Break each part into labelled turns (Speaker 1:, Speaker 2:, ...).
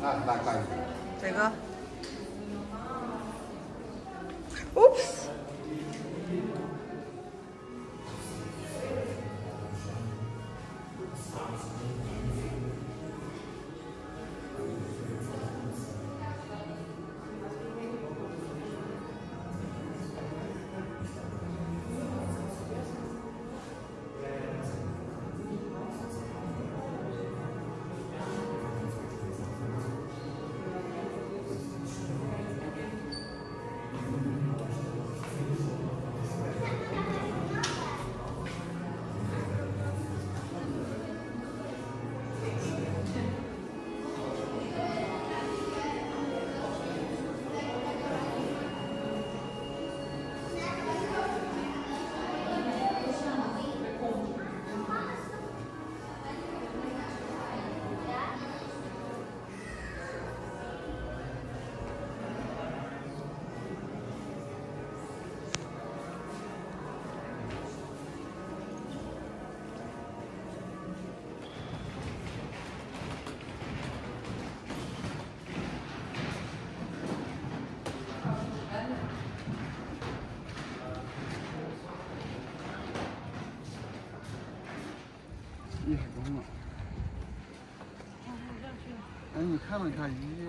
Speaker 1: 那
Speaker 2: 大概这个。哎，你看了看鱼。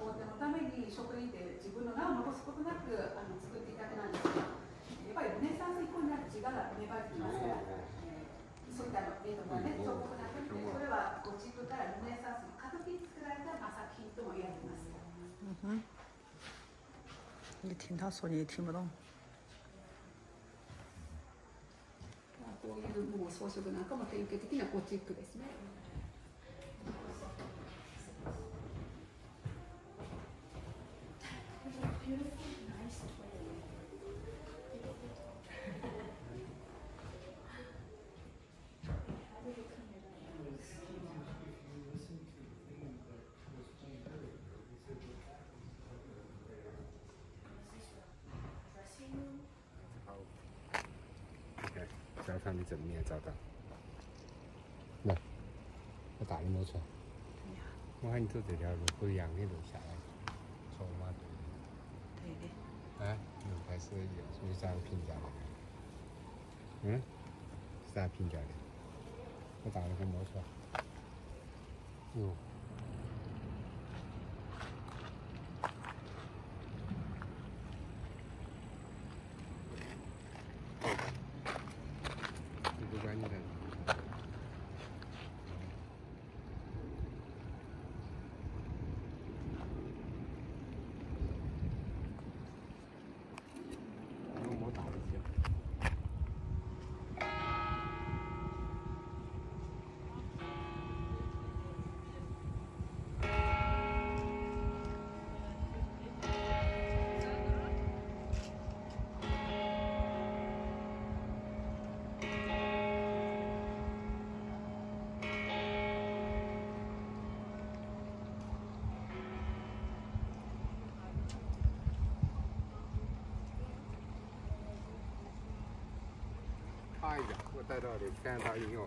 Speaker 3: 工程のために職員で自分の名を残すことなくあの作っていただけなんですけどやっぱりルネサンス以降になる字が芽生えてきますから、えー、そういったのえ絵とかね彫刻だけでそれはご自分からルネサンスの過渡に作られた、まあ、作品とも言われます。
Speaker 1: 嗯ん你听他说你也听不懂。
Speaker 3: こういうもう装飾なんかも典型的なゴチックですね。
Speaker 4: 看你怎么面找到，来，我打你摸出来。我喊你走这条路，不一样的路下来。错吗？对
Speaker 1: 的。
Speaker 4: 哎，还是有三评价的。嗯？三评价的，我打了个摸出来。有。我在这里看他应用。